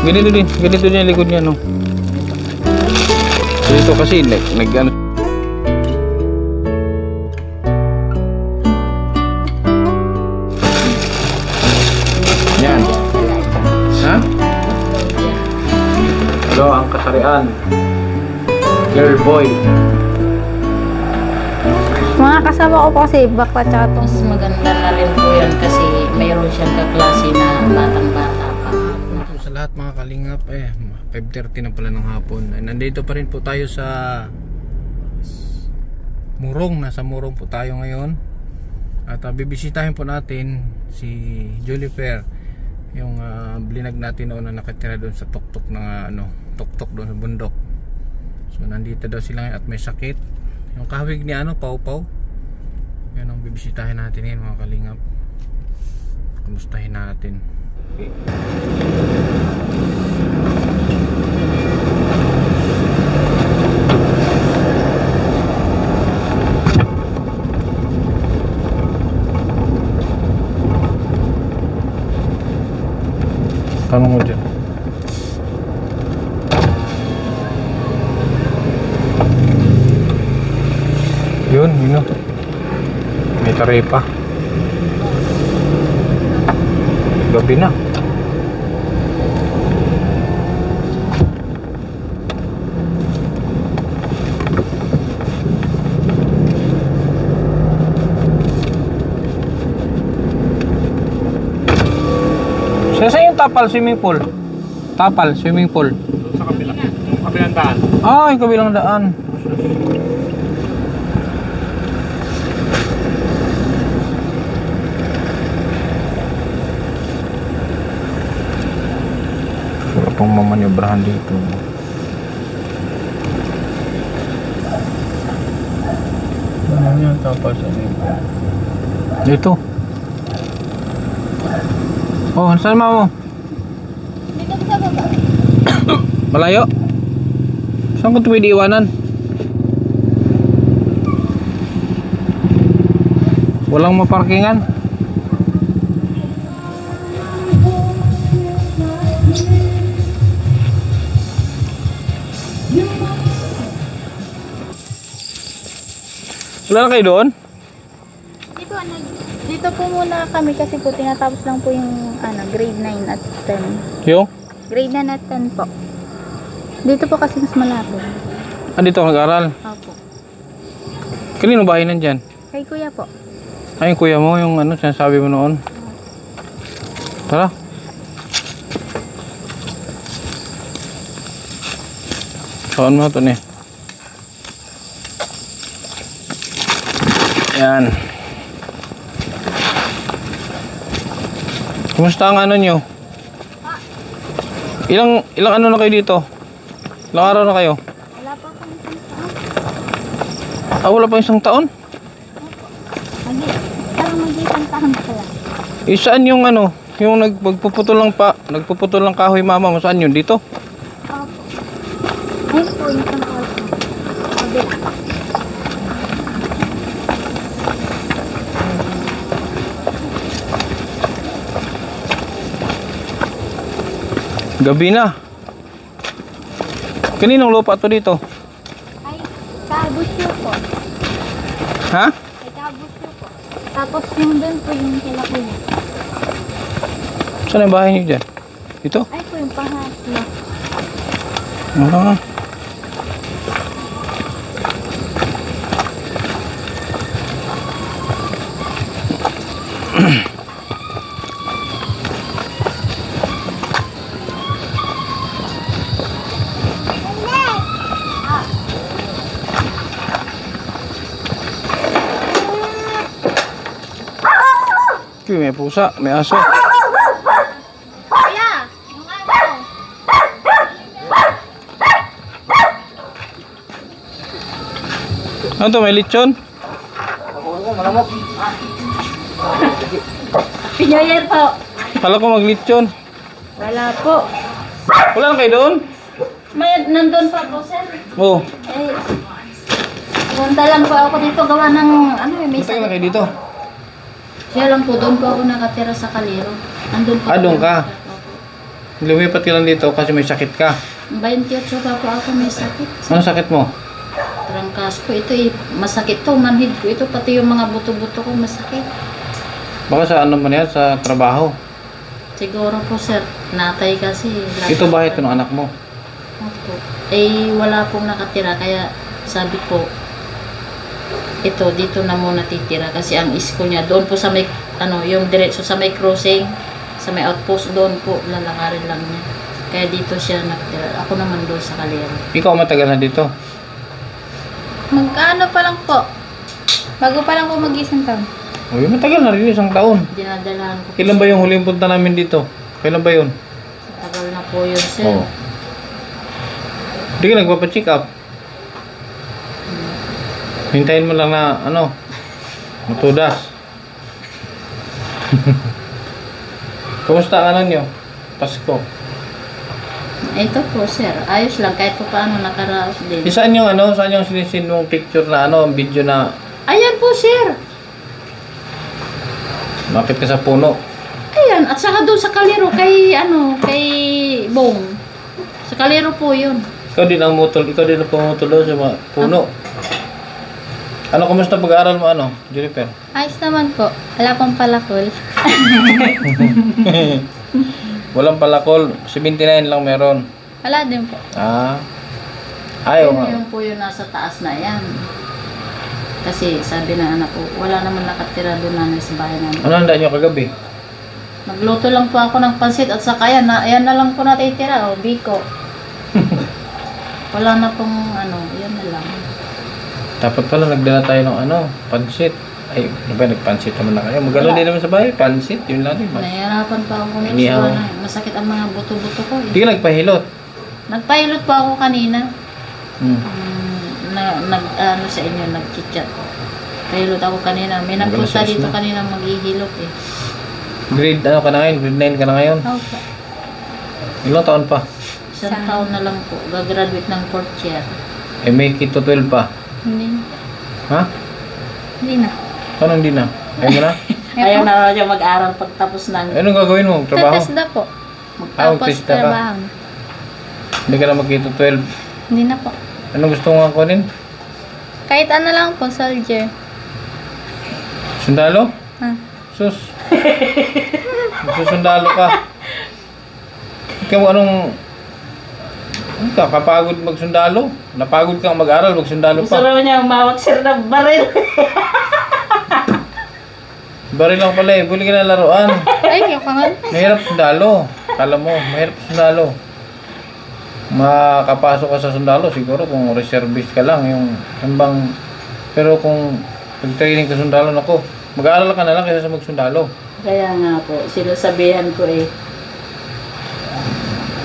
Ganito din. Ganito din yung likod niya, no? Dito kasi, nag, nag ano, Yan. Ha? Ito ang kasarian. Girl boy. Mga kasama ko po kasi bakla tsaka Mas maganda na rin po yan kasi mayroon siyang kaklase na batang-bata pa. Lahat mga kalingap. Eh 5.30 na pala ng hapon. Eh, nandito pa rin po tayo sa Murong. Nasa Murong po tayo ngayon. At uh, bibisitahin po natin si Julie yung uh, blinag natin noon na nakatira doon sa tuktok ng ah, ano tuktok doon sa bundok. So nandito daw sila ngayon at may sakit. Yung kahawig ni ano Pau Pau. Yan ang bibisitahin natin ngayon mga kalingap. Kamustahin natin. Tanong mo dyan. Yun, yun o. May tarepa. Gabi na. Sa saan yung Tapal swimming pool? Tapal swimming pool. Sa kabila. Yung kabilang daan. Ah, yung kabilang daan. Wala pong mamanyobrahan dito. Ano yung tapal swimming pool? Dito. Oh, saan mo? Malayo? Saan ko ito pwede iwanan? Walang maparkingan? Wala na kayo doon? Dito, ano, dito po muna kami kasi po tinatapos lang po yung ano, grade 9 at 10. Yung? Grade 9 at 10 po. Dito po kasi mas malapit. Ah, dito ako nag-aral. Opo. Kanino bahay nandyan? Kay kuya po. Ay, yung kuya mo, yung ano, sinasabi mo noon. Tara. Saan mo ito ni? Yan. Kumusta ang ano nyo? Ilang, ilang ano na kayo dito? Ilang araw na kayo? Wala pa kami sa Ah, wala pa isang taon? Magi, parang mag-isang taon pa lang. Eh, saan yung ano? Yung nagpuputol lang pa, nagpuputol lang kahoy mama mo, saan yun? Dito? Opo. Ayun po yung isang taon. Sabi, Gabi na. Kaninong lupa to dito? ay, kabusyo po. Ha? Ay, kabusyo po. Tapos yung doon po yung kila kuya. Saan ang bahay niyo dyan? Dito? Ay po yung pangatlo. Ah. Uy, may pusa, may aso. Kuya! Yung ano? Ano to, may lechon? Pinoyer po. Kala ko maglechon. Wala po. Wala na kayo doon? May nandun pa po, sir. Oo. Oh, Eh, punta lang po ako dito gawa ng ano eh, may na sakit. kayo dito. Siya lang po, doon po ako nakatira sa Kaliro. Andun po. Ah, doon ka? Lumipat ka lang dito kasi may sakit ka. 28 pa po ako may sakit. Ano sakit mo? Trangkas ko. Ito eh, masakit to. Manhid ko. Ito pati yung mga buto-buto ko masakit. Baka sa ano man yan, sa trabaho. Siguro po sir, natay kasi. Ito bahay ito ng anak mo. Opo. Eh, wala pong nakatira. Kaya sabi ko, ito, dito na muna titira. Kasi ang school niya, doon po sa may, ano, yung diretso sa may crossing, sa may outpost, doon po, lalakarin lang niya. Kaya dito siya nakatira. Ako naman doon sa kalera. Ikaw matagal na dito. Magkano pa lang po? Bago pa lang po mag-isang taon. Uy, matagal na rin isang taon. Dinadalaan ko. Kailan ba yung huling punta namin dito? Kailan ba yun? Tagal na po yun, sir. Oo. Hindi ka nagpapacheck up. Hintayin mo lang na ano, matudas. Kumusta ang ano nyo? Pasko. Ito po, sir. Ayos lang. Kahit pa paano nakaraos din. Eh, saan yung ano, saan yung sinisin mong picture na ano, ang video na Ayan po, sir. bakit ka sa puno? Ayan. At saka doon sa kalero, kay, ano, kay Bong. Sa kalero po yun. Ikaw din ang mutol, ikaw din ang pumutol doon sa mga puno. Ano, kumusta pag-aaral mo ano, Jennifer? Ayos naman po. Wala pang palakol. Walang palakol, 79 lang meron. Wala din po. Ah. Ayaw Yun nga. yung po yun nasa taas na yan. Kasi sabi ng anak ko, wala naman nakatira doon namin sa bahay namin. Ano handa nyo kagabi? Nagluto lang po ako ng pansit at saka yan, na, yan na lang po natitira, o biko. wala na pong ano, yan na lang. Dapat pala nagdala tayo ng ano, pansit. Ay, ano ba, nagpansit naman na kayo. Magano din naman sa bahay, pansit, yun lang din. Mas. Nahihirapan pa ako Inihaw. sa masakit ang mga buto-buto ko Hindi eh. ka nagpahilot. Nagpahilot po ako kanina. Hmm. Um, na, nag, ano sa inyo, nag-chit-chat. Pahilot ako kanina. May nagpunta Magalas dito na. kanina maghihilot eh. Grade ano ka na ngayon? Grade 9 ka na ngayon? Opo. Ilang taon pa? Isang taon na lang po. Gagraduate ng fourth year. Eh, may kit to 12 pa. Hindi. Ha? Hindi na. Paano hindi na? Ayaw mo na? Ayaw na raw siya mag-aral pagtapos ng Eh, Anong gagawin mo? Trabaho? Tatas na po. Ah, Tapos magtesta ka? trabaho. Hindi ka na magkito 12. Hindi na po. Anong gusto mo kunin? Kahit ano lang po, soldier. Sundalo? Ha? Sus. Magsusundalo ka. Ikaw anong... Ano ka, kapagod magsundalo? Napagod kang mag-aral, magsundalo Gusto pa. raw niya umawak sir ng baril. Bari lang pala eh, buli ka na laruan. Ay, yung kangal. Mahirap sundalo. Kala mo, mahirap sundalo. Makapasok ka sa sundalo, siguro kung reservist ka lang, yung, yung bang... Pero kung pag-training ka sundalo, nako, mag-aaral ka na lang kaysa sa magsundalo. Kaya nga po, sinasabihan ko eh.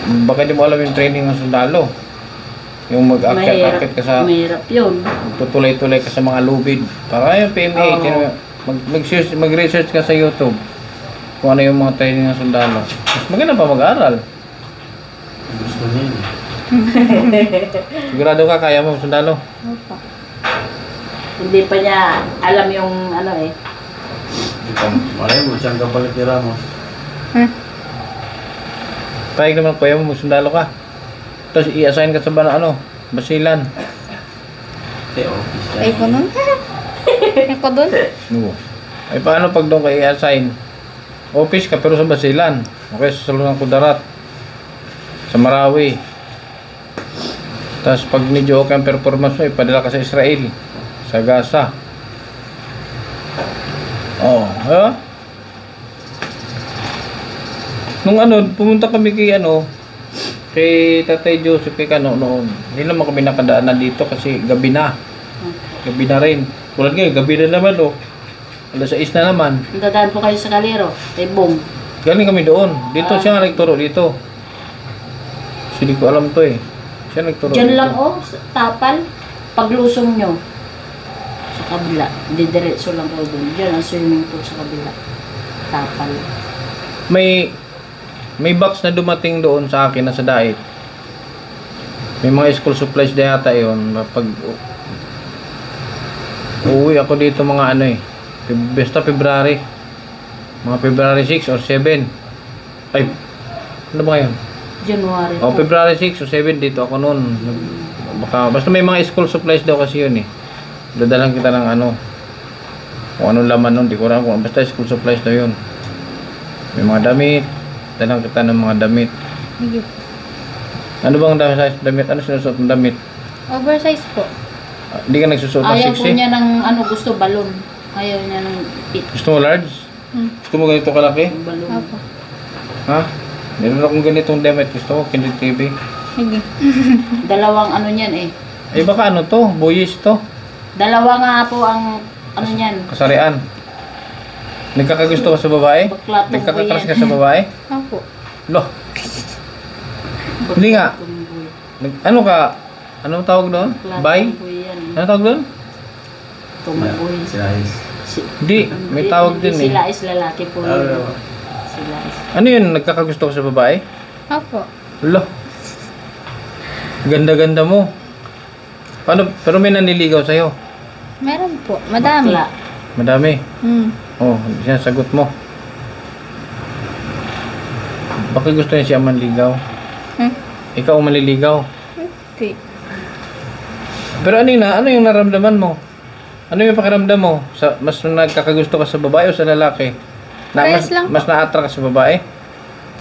Baka di mo alam yung training ng sundalo. Yung mag-akit ka sa... mahirap yun. Tutuloy-tuloy ka sa mga lubid. Para yung PMA, Oo. tino, mag, mag-search, mag-research ka sa YouTube kung ano yung mga training ng sundalo. Mas maganda pa mag-aral. Gusto niya yun. Sigurado ka, kaya mo sundalo. Opo. Hindi pa niya alam yung ano eh. Malay mo, siyang kapalit ni Ramos. Pahig naman kuya mo, sundalo ka. Tapos i-assign ka sa ba ano, basilan. Eh, office yan. Ay ko nun. Ay ko dun. Oo. Ay paano pag doon ka i-assign? Office ka pero sa basilan. Okay, sa Salunang Kudarat. Sa Marawi. Tapos pag medyo okay ang performance mo, ipadala ka sa Israel. Sa Gaza. Oo. Oh, ha? Nung ano, pumunta kami kay ano, kay Tatay Joseph kay Kano noon. Hindi naman kami nakadaanan dito kasi gabi na. Gabi na rin. Tulad ngayon, gabi na naman oh. Alas 6 na naman. Dadaan po kayo sa kalero. Kay Bong. Galing kami doon. Dito Ah. siya nga nagturo dito. Kasi hindi ko alam to eh. Siya nagturo Diyan dito. lang oh, sa tapal. Paglusong nyo. Sa kabila. Didiretso lang kayo doon. Diyan ang swimming pool sa kabila. Tapal. May may box na dumating doon sa akin na sa diet. May mga school supplies na yata yun. Pag uuwi ako dito mga ano eh. Basta February. Mga February 6 or 7. Ay, Ano ba ngayon? January O, po. February 6 o 7 dito ako noon. Baka, basta may mga school supplies daw kasi yun eh. Dadalang kita ng ano. Kung anong laman nun, di ko alam kung basta school supplies daw yun. May mga damit. Dalang kita ng mga damit. Sige. Ano bang damit? damit? Ano sinusuot ng damit? Oversize po. Ah, Hindi ka nagsusuot ng Ayaw po sexy? niya ng ano gusto balon. Ayaw niya ng pit Gusto mo large? Hmm. Gusto mo ganito kalaki? balon. Opo. Ha? Meron akong ganitong damit. Gusto ko, Kindred TV. Sige. Dalawang ano niyan eh. Ay baka ano to? Boyish to? Dalawa nga po ang ano niyan. Kasarian. Nagkakagusto ka sa babae? Baklatong Nagkakakras ka sa babae? Opo. Lo, Hindi nga. nag- ano ka? Anong tawag doon? Bay? Ano tawag doon? Tumboy. Sila is. Si- Hindi, may tawag din eh. Sila is lalaki po. Ano yun. naman? Sila is. Ano yun? Nagkakagusto ka sa babae? Opo. Lo. Ganda-ganda mo. Paano? Pero may naniligaw sa'yo. Meron po. Madami. Bakla. Madami. Hmm. Oh, sinasagot mo. Baka gusto niya siya manligaw. Hmm? Ikaw ang manliligaw. Okay. Pero ano yung, na, ano yung naramdaman mo? Ano yung pakiramdam mo? Sa, mas nagkakagusto ka sa babae o sa lalaki? Na, mas, lang po. mas na-attract ka sa babae?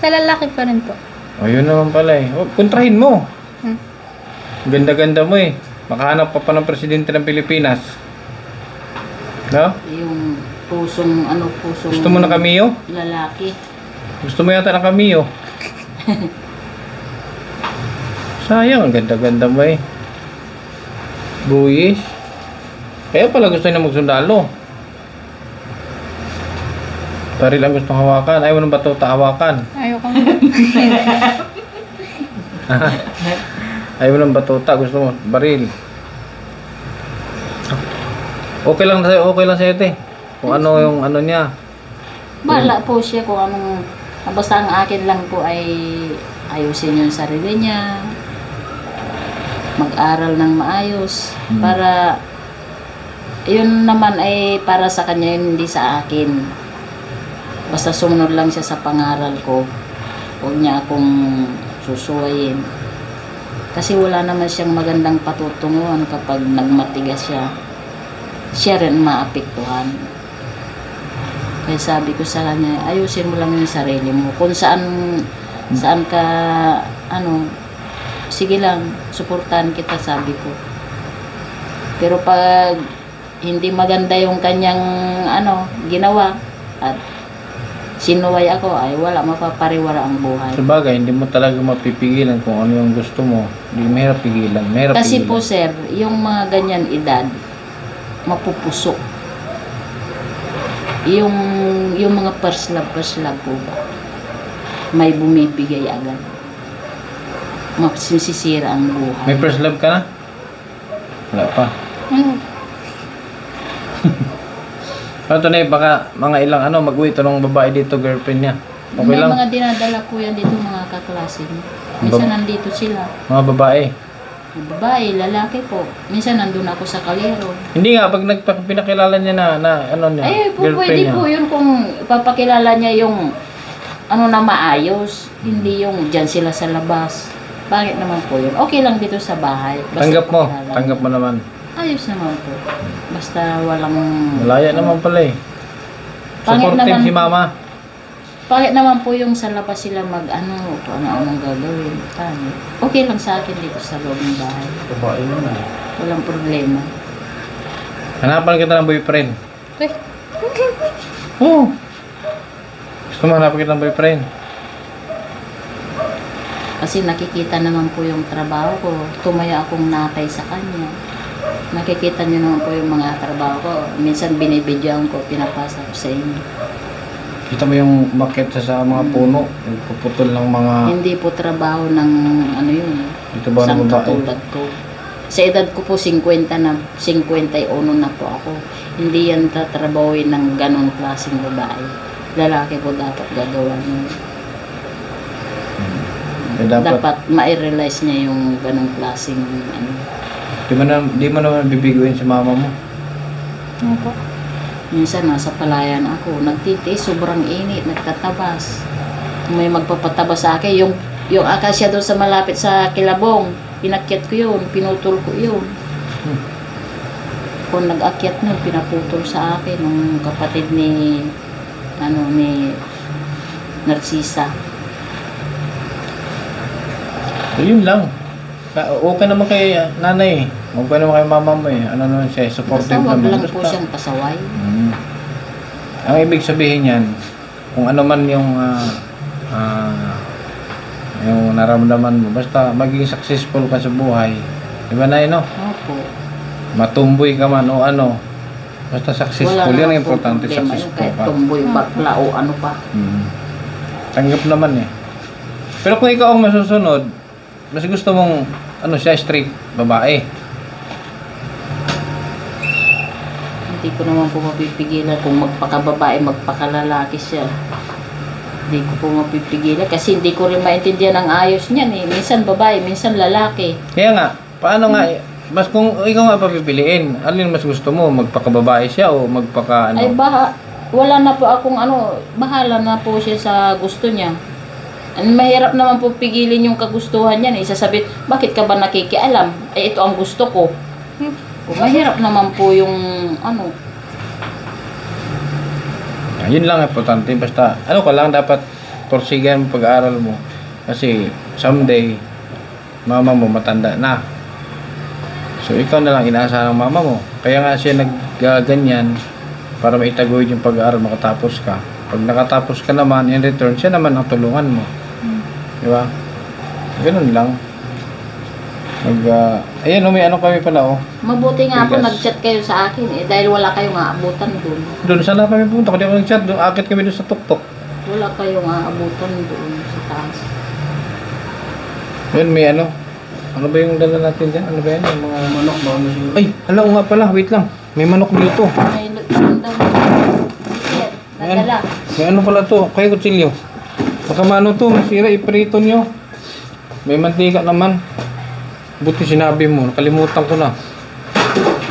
Sa lalaki pa rin po. O yun naman pala eh. O, kontrahin mo. Hmm. Ganda-ganda mo eh. Makahanap ka pa ng presidente ng Pilipinas. No? Yung pusong ano pusong Gusto mo na kamiyo? lalaki. Gusto mo yata ng kamiyo? Sayang, ang ganda-ganda mo eh. Buwis. Kaya pala gusto niya magsundalo. Pari lang gustong hawakan. Ayaw mo ng batuta hawakan. Ayaw mo ng batuta. Gusto mo baril. Okay lang sa'yo. Okay lang sa'yo, te. Kung ano yung ano niya. Bala po siya kung anong basta ang akin lang po ay ayusin yung sarili niya. Mag-aral ng maayos Hmm. para yun naman ay para sa kanya yun, hindi sa akin. Basta sumunod lang siya sa pangaral ko. Huwag niya akong susuwayin. Kasi wala naman siyang magandang patutunguhan kapag nagmatigas siya. Siya rin maapektuhan. Kaya sabi ko sa kanya, ayusin mo lang yung sarili mo. Kung saan, saan ka, ano, sige lang, suportahan kita, sabi ko. Pero pag hindi maganda yung kanyang, ano, ginawa, at sinuway ako, ay wala, mapapariwara ang buhay. Sa bagay, hindi mo talaga mapipigilan kung ano yung gusto mo. Hindi mahirap pigilan. Mahirap Kasi pigilan. po sir, yung mga ganyan edad, mapupusok. Yung, yung mga first love, first love po ba, may bumibigay agad. Masisira ang buhay. May first love ka na? Wala pa. Ano? Ano to na baka mga ilang ano, mag-uwi to ng babae dito, girlfriend niya. Okay may lang. mga dinadala po yan dito mga kaklase niya. Minsan nandito sila. Mga babae. Babae, lalaki po. Minsan nandun ako sa kalero. Hindi nga, pag nagpinakilala niya na, na ano niya, Eh, po, pwede niya. po yun kung ipapakilala niya yung ano na maayos. Hindi yung dyan sila sa labas. Bakit naman po yun? Okay lang dito sa bahay. Basta Tanggap mo. Tanggap mo naman. Ayos naman po. Basta walang... Malaya naman pala eh. Supportive naman- si mama. Bakit naman po yung sa labas sila mag ano, kung ano-anong gagawin. Paano? Okay lang sa akin dito sa loob ng bahay. Babae naman. Walang problema. Hanapan kita ng boyfriend. Uy. Oo. Gusto mo hanapan kita ng boyfriend? Kasi nakikita naman po yung trabaho ko. Tumaya akong nakay sa kanya. Nakikita niyo naman po yung mga trabaho ko. Minsan binibidyoan ko, pinapasa ko sa inyo. Kita mo yung market sa, sa mga puno. Yung puputol ng mga... Hindi po trabaho ng ano yun. Ito ba ng babae? katulad ko. Sa edad ko po 50 na, 51 na po ako. Hindi yan tatrabawin ng ganong klaseng babae. Lalaki po dapat gagawa niyo. Eh, dapat, Dapat, ma-realize niya yung ganong klaseng ano. Di mo, na, di mo naman bibiguin sa mama mo. Ano po? Minsan nasa palayan ako, nagtitiis, sobrang init, nagtatabas. may magpapataba sa akin. Yung, yung akasya doon sa malapit sa Kilabong, inakyat ko yun, pinutol ko yun. Hmm. Kung nag-akyat nun, pinaputol sa akin ng kapatid ni, ano, ni Narcisa. So, yun lang. Ka- Okay naman kay ah, nanay. Okay naman kay mama mo eh. Ano naman siya, supportive Basta wag naman. lang po siyang pasaway. Mm. Ang ibig sabihin yan, kung ano man yung ah, ah, yung naramdaman mo, basta maging successful ka sa buhay. Di ba na no? Opo. Matumboy ka man o ano, basta successful. Yan ang importante, problema successful ka. tumboy, bakla o ano pa. Mm. Tanggap naman eh. Pero kung ikaw ang masusunod, mas gusto mong ano siya straight babae. Hindi ko naman po mapipigilan kung magpakababae, magpakalalaki siya. Hindi ko po mapipigilan kasi hindi ko rin maintindihan ang ayos niyan eh. Minsan babae, minsan lalaki. Kaya nga, paano nga mas kung ikaw nga papipiliin, alin mas gusto mo, magpakababae siya o magpaka ano? Ay baha, wala na po akong ano, bahala na po siya sa gusto niya. Ang mahirap naman po pigilin yung kagustuhan niya. Eh. Sasabihin, bakit ka ba nakikialam? Eh, ito ang gusto ko. O, mahirap naman po yung ano, Ah, Yun lang ang importante. Basta, ano ka lang, dapat porsigan mo pag-aaral mo. Kasi, someday, mama mo matanda na. So, ikaw na lang inaasahan ng mama mo. Kaya nga siya nagganyan para maitaguyod yung pag-aaral, makatapos ka. Pag nakatapos ka naman, in return, siya naman ang tulungan mo. Di ba? Ganun lang. Mag, ah, ayan, oh, may ano kami pala, oh. mabuti nga po Bigas. nag-chat kayo sa akin eh. Dahil wala kayong aabutan doon. Doon, saan na kami punta? Kung di ako nag-chat, doon, akit kami doon sa tuktok. Wala kayong aabutan doon sa taas. Yun, may ano. Ano ba yung dala natin dyan? Ano ba yan? Yung mga... Manok ba? Ay, alam nga pala. Wait lang. May manok dito. May isang daw. Ayan. Nadala. May ano pala to. Kaya kutsilyo. Baka mano to. Masira. Iprito nyo. May mantika naman. Buti sinabi mo. Nakalimutan ko na.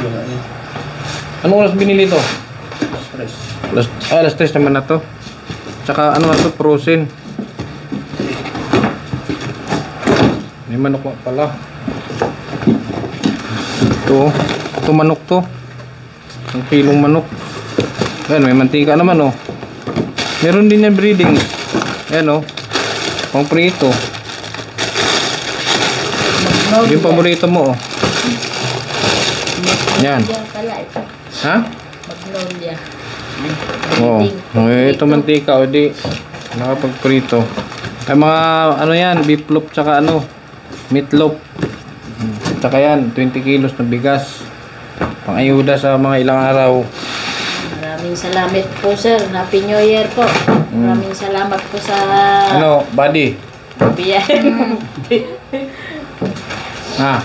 Wala. Anong oras binili to? Stress. Alas, ay, alas 3 naman na to. Tsaka ano na to? Frozen. May manok pala. Ito. Ito manok to. Isang kilong manok. Ayan, may mantika naman oh. Meron din yan breeding. Ayan oh. Pang prito. Yung paborito mo oh. Yan. Ha? Magnolia. Oo. Oh, ito mantika o di nakapagprito. Ay mga ano yan, beef loaf tsaka ano, meatloaf. Tsaka yan, 20 kilos na bigas. Pang ayuda sa mga ilang araw. Maraming salamat po sir. Happy New Year po. Maraming salamat po sa Ano, buddy? biyan. Ha?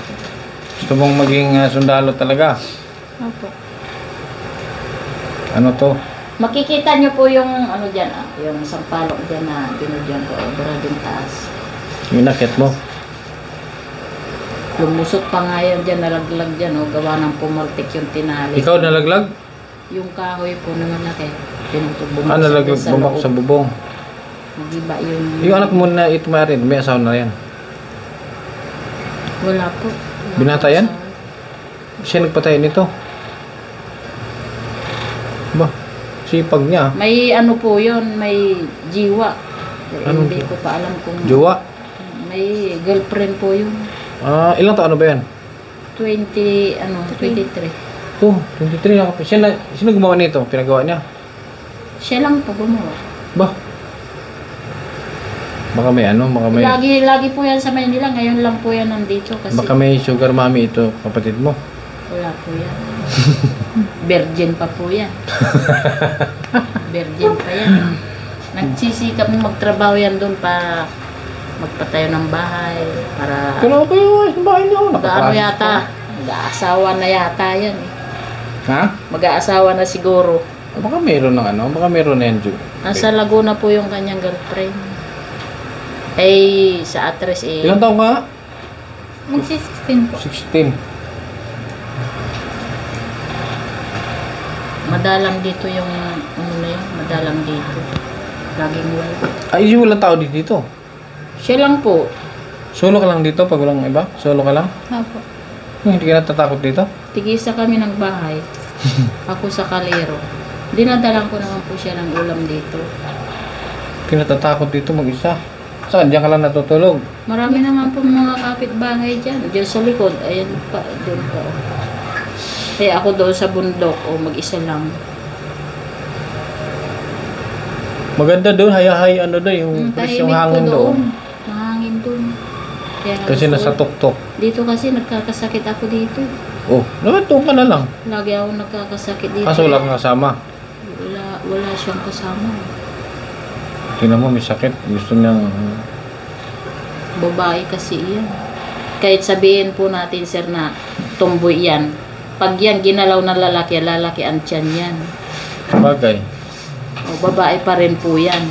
Gusto mong maging ah, sundalo talaga? Opo. Ano to? Makikita nyo po yung ano dyan, ah, yung sampalok dyan na binudyan ko, obradong taas. Yung nakit mo? Lumusot pa nga yan dyan, nalaglag dyan, oh, gawa ng pumaltik yung tinali. Ikaw nalaglag? Yung kahoy po naman na kay pinutubong Ah, nalaglag bumak sa bubong. Magiba yung... Yung anak mo na marin, may asawa na yan. Wala po. Wala Binata yan? sa- Siya nagpatay nito. Ba, sipag niya. May ano po yun, may jiwa. Anong hindi jiwa? ko pa alam kung... Jowa. May girlfriend po yun. Ah, ilang taon na ba yan? 20, ano, 23. Oh, 23 na. Siya na, sino gumawa nito? Pinagawa niya? Siya lang po gumawa. Ba? Baka may ano, baka may, Lagi, lagi po yan sa Manila. Ngayon lang po yan nandito kasi baka may sugar mommy ito, kapatid mo. wala po yan. Virgin pa po yan. Virgin pa yan. Nagsisikap mo magtrabaho yan doon pa magpatayo ng bahay para Pero okay, ang bahay niyo. Nakaprocess yata, mag-aasawa na yata yan eh. Ha? Mag-aasawa na siguro. Baka meron ng ano, baka meron na yan, Ju. Nasa Laguna po yung kanyang girlfriend. Eh, sa address eh. Ilang taon ka? Magsi-16 po. 16. Madalang dito yung, ano na yun, madalang dito. Laging wala. Ay, yung walang tao dito dito. Siya lang po. Solo ka lang dito pag walang iba? Solo ka lang? Opo. Hindi ka natatakot dito? Tigisa kami ng bahay. Ako sa kalero. Dinadalang ko naman po siya ng ulam dito. Pinatatakot dito mag-isa. Saan? Diyan ka lang natutulog? Marami naman po mga kapitbahay dyan. Diyan sa likod. Ayan pa. Doon oh. Eh ako doon sa bundok. O mag-isa lang. Maganda doon, hay-hay ano doon, yung Mm, fresh yung tahimik po hangin doon. Mahangin doon. Kaya Kasi gusto nasa ko- tuktok. Dito kasi nagkakasakit ako dito. Oh, naman doon ka na lang. Lagi ako nagkakasakit dito. Kaso wala kang kasama. Wala, wala siyang kasama. Tingnan mo, may sakit. Gusto niyang... Babae kasi yan. Kahit sabihin po natin, sir, na tumboy yan. Pag yan ginalaw ng lalaki, lalaki ang tiyan yan. Bagay. O, babae pa rin po yan.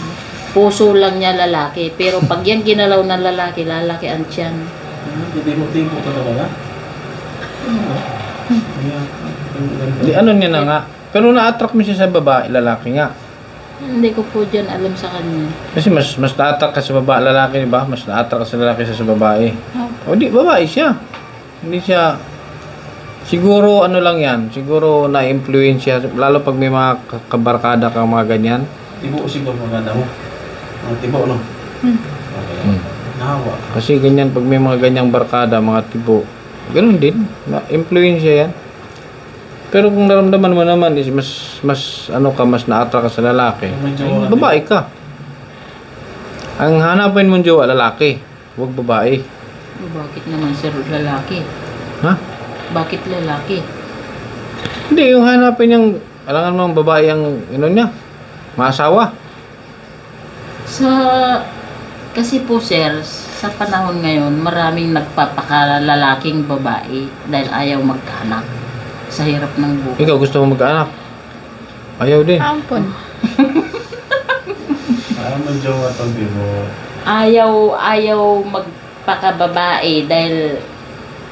Puso lang niya lalaki. Pero pag yan ginalaw ng lalaki, lalaki ang tiyan. Hindi mo tipo ka talaga. Di, ano niya na nga. Pero na-attract mo siya sa babae, lalaki nga. Hindi ko po dyan alam sa kanya. Kasi mas mas na-attract ka sa babae, lalaki, di ba? Mas na-attract ka sa lalaki sa sa babae. Opo. O di, babae siya. Hindi siya... Siguro ano lang yan, siguro na-influence lalo pag may mga ka- kabarkada ka mga ganyan. Tibo ko siguro maganda mo. Ang tibo, no? Hmm. Okay. Hmm. Nahawa. Kasi ganyan, pag may mga ganyang barkada, mga tipo, ganun din, na-influence yan. Pero kung naramdaman mo naman is mas, mas, ano ka, mas na-attract ka sa lalaki, ay, wala babae ka. Ang hanapin mong jowa, lalaki, huwag babae. Bakit naman sir lalaki? Ha? Bakit lalaki? Hindi, yung hanapin yung, alangan mo ang babae ang, ano niya, maasawa. Sa kasi po sir, sa panahon ngayon, maraming nagpapakalalaking babae dahil ayaw magkaanak sa hirap ng buhay. Ikaw gusto mo mag-anak? Ayaw din. Ampon. Parang medyo atong tibo. Ayaw, ayaw magpakababae dahil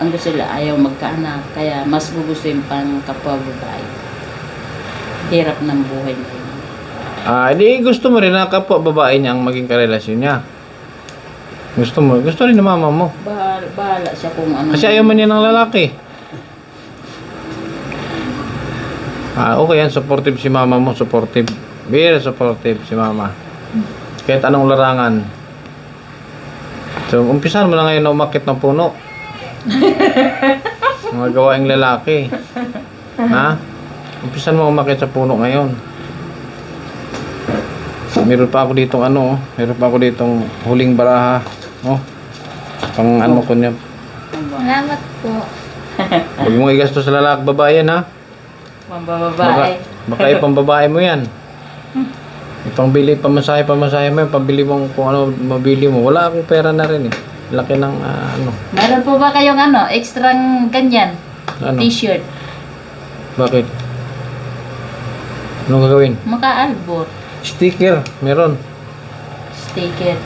ang gusto nila ayaw magkaanak. Kaya mas gugustuhin pang kapwa babae. Hirap ng buhay ngayon. Ah, di gusto mo rin na kapwa babae niya ang maging karelasyon niya. Gusto mo, gusto rin ng mama mo. Bahala, bahala siya kung ano. Kasi ayaw man niya ng lalaki. Ah, okay yan. Supportive si mama mo. Supportive. Very supportive si mama. Kahit anong larangan. So, umpisan mo na ngayon na umakit ng puno. Mga gawaing lalaki. Ha? Umpisan mo umakit sa puno ngayon. Meron pa ako ditong ano, oh. meron pa ako ditong huling baraha. Oh. Pang ano ko niya, Salamat po. Huwag mong igasto sa lalaki babae yan ha. Baka, baka ipang babae mo yan. Ipang bili, pamasahe, pamasahe mo yan. Pabili mo kung ano mabili mo. Wala akong pera na rin eh. Laki ng ah, ano. Meron po ba kayong ano, extrang ganyan? Ano? T-shirt. Bakit? Anong gagawin? Maka-albor. Sticker. Meron. Sticker.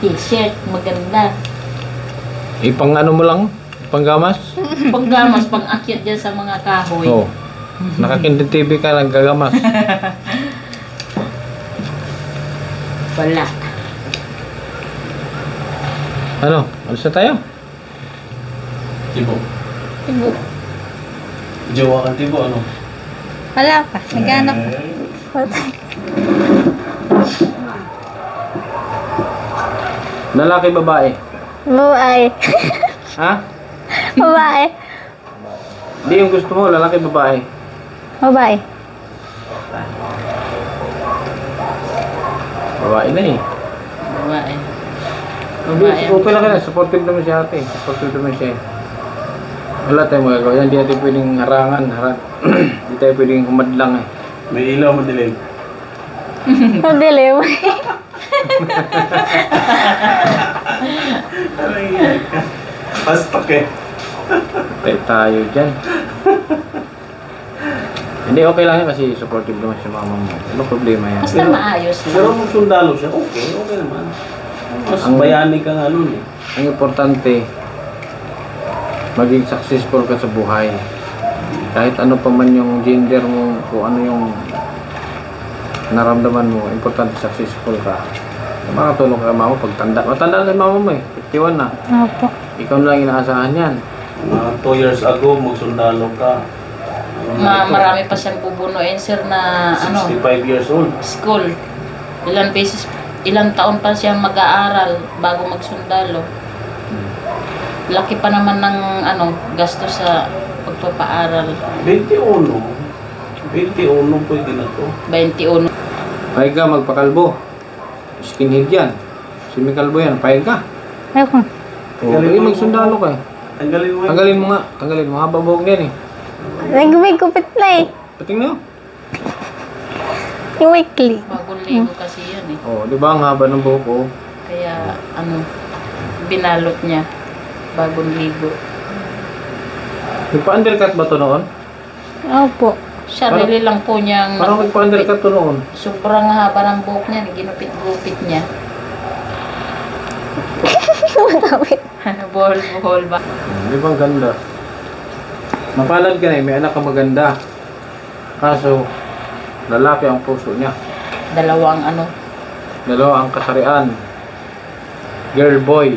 T-shirt. Maganda. Ipang ano mo lang? Ipang gamas? Panggamas, pang-akyat dyan sa mga kahoy. Oo. Oh. Nakakindi TV ka lang gagamas. Wala. Ano? Alis na tayo? Tibo. Tibo. Jowa kang tibo, ano? Wala pa. Naghanap. Lalaki babae. Babae. Ha? Babae. Hindi yung gusto mo, lalaki babae. Babae. Babae na eh. Babae. Hindi, okay lang yan. Supportive naman si ate. Supportive naman siya. eh. Wala tayong magagawa yan. Hindi natin pwedeng harangan. Harang. Hindi tayo pwedeng humadlang eh. May ilaw, madilim. Madilim. Pastok eh. Tayo tayo dyan. Hindi, okay lang yan kasi supportive naman si mama mo. Ano problema yan? Basta maayos Pero lang. kung sundalo siya, okay, okay naman. Mas Ang- bayani ka nga nun eh. Ang importante, maging successful ka sa buhay. Kahit ano pa man yung gender mo, kung ano yung naramdaman mo, importante successful ka. Makatulong ka mama pag tanda. Matanda na yung mama mo eh. 51 na. Opo. Ikaw na lang inaasahan yan. Mga 2 years ago, magsundalo ka. Ma marami pa siyang bubunuin sir na ano, 65 years old. school. Ilang beses, ilang taon pa siyang mag-aaral bago magsundalo. Laki pa naman ng ano, gasto sa pagpapaaral. 21. 21 pwede na to. 21. Pahig ka, magpakalbo. Skinhead yan. Simikalbo yan. Pahig ka. Ayoko. O, eh, magsundalo ka eh. Tanggalin mo. Tanggalin mo nga. Tanggalin mo. Haba buhok yan eh. Nagmay kupit na eh. Patingin mo. Yung weekly. Bagong ligo kasi yan eh. Oh, di ba ang haba ng buhok ko? Kaya ano, binalot niya bagong ligo. Nagpa-undercut ba to noon? Opo. Sarili lang po niyang Parang nagpa-undercut to noon. sobrang haba ng buhok niya, ginupit-gupit niya. Matawid. Buhol-buhol ba? Di ba ang ganda? Mapalad ka na eh. May anak ka maganda. Kaso, lalaki ang puso niya. Dalawang ano, Dalawa ang kasarian. Girl, boy.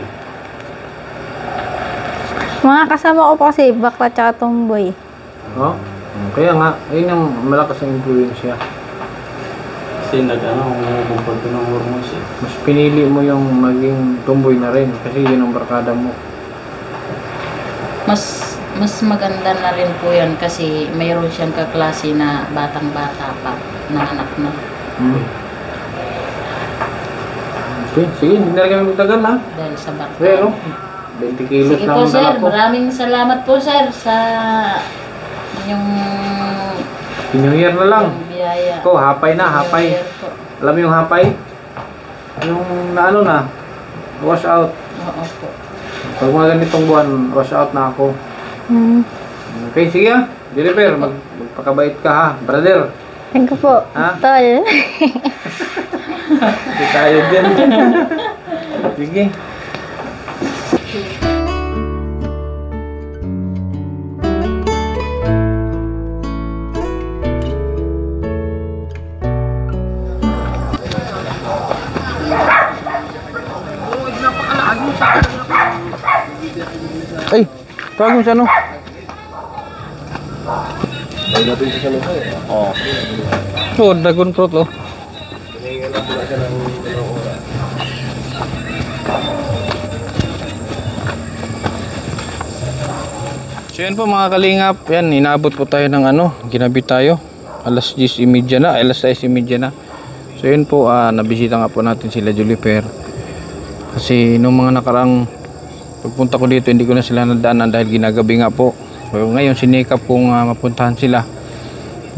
Mga kasama ko po kasi bakla tsaka tomboy. Hmm, Kaya nga, ayun yung malakas ang influensya. Kasi nag ano, umubog pa ng hormones eh. Mas pinili mo yung maging tumboy na rin kasi yun ang barkada mo. mas mas maganda na rin po yan kasi mayroon siyang kaklase na batang-bata pa na anak na. Hmm. Okay, sige, hindi na kami magtagal ha. Dahil sa bata. Pero, 20 kilos Sige lang po ang sir, dala ko. maraming salamat po sir sa inyong New Year na lang. biyaya. Ito, hapay na, hapay. Alam mo yung hapay? Yung na ano na, wash out. Oo po. Pag mga ganitong buwan, wash out na ako. Hmm. Okay, sige ha. Jennifer, mag magpakabait ka ha, brother. Thank you po. Ha? Tol. Hindi tayo dyan. sige. Tawagin mo sa ano? Oo. Oh, dragon fruit oh. So yan po mga kalingap, yan inabot po tayo ng ano, ginabi tayo. Alas 10.30 na, alas 6.30 na. So yun po, ah, nabisita nga po natin sila Juliper. Kasi nung mga nakarang pagpunta ko dito, hindi ko na sila nadaanan dahil ginagabi nga po. So ngayon sinikap kong ah, mapuntahan sila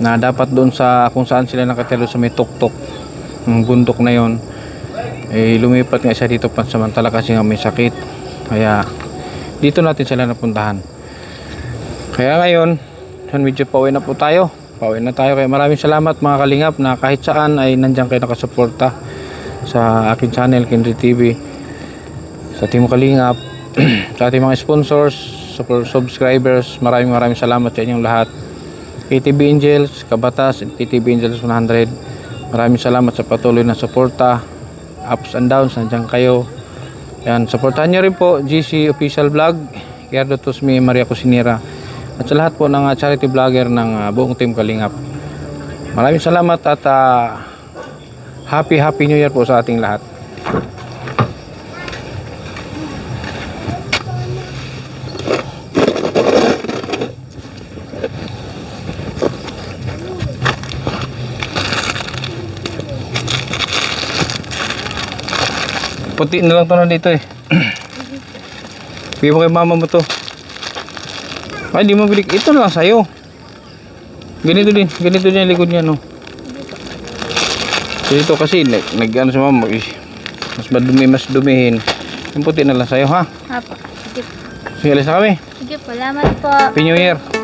na dapat doon sa kung saan sila nakatira sa may tuktok ng bundok na yon eh lumipat nga siya dito pansamantala kasi nga may sakit. Kaya dito natin sila napuntahan. Kaya ngayon yan medyo pauwi na po tayo. Pauwi na tayo. Kaya maraming salamat mga kalingap na kahit saan ay nandiyan kayo nakasuporta sa akin channel Kendry TV sa Team Kalingap sa ating mga sponsors subscribers maraming maraming salamat sa inyong lahat KTB Angels, Kabatas, at KTB Angels 100. Maraming salamat sa patuloy na suporta. Ups and downs, nandiyan kayo. Yan, supportahan nyo rin po GC Official Vlog, Gerardo Tusmi, Maria Cusinera. At sa lahat po ng ah, charity vlogger ng ah, buong team Kalingap. Maraming salamat at ah, happy happy new year po sa ating lahat. Puti na lang to na dito eh. Bigyan mo kay mama mo to. Ay, di mo bili. Ito lang sa'yo. Ganito din. Ganito din ang likod niya, no? Dito kasi, nag, nag ano sa mama, eh, mas madumi, mas dumihin. Yung puti na lang sa'yo, ha? Apo. Sige, Sige, alis na kami. sige. Salamat po. Happy New Year.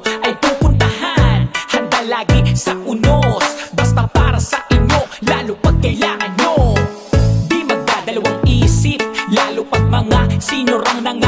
inyo ay pupuntahan. Handa lagi sa unos Basta para sa inyo, lalo pag kailangan nyo. Di magdadalawang isip, lalo pag mga senior ang nang